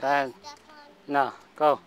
Go ahead. No, go.